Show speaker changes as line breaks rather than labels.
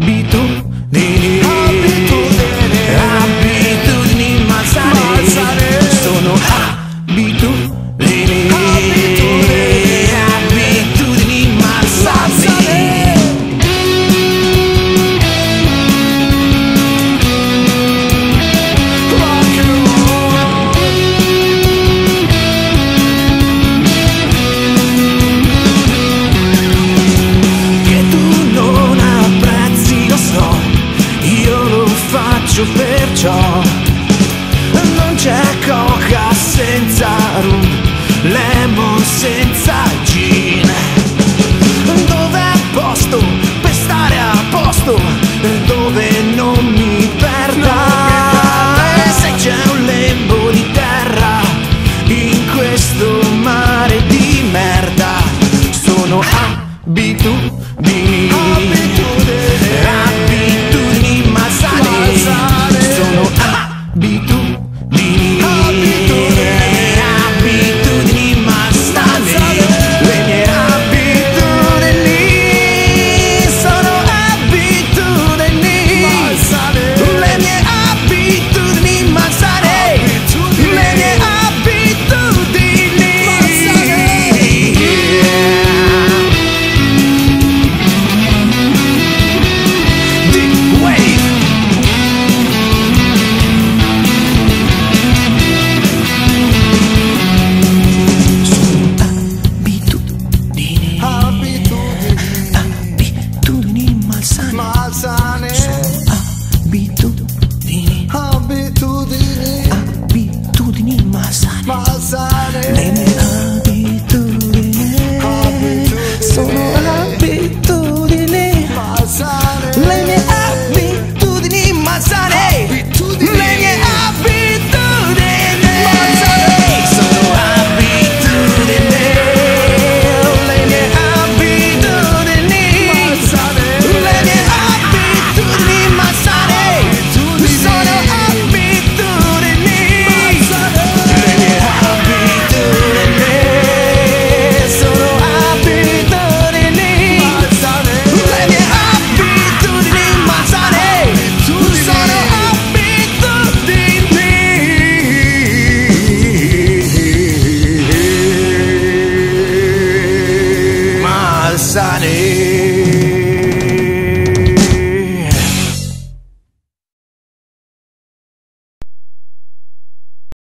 abitudini. senza rum, lemon senza gin. Dove è posto per stare a posto? Dove non mi perda? Se c'è un lembo di terra in questo mare di merda, sono abitudini.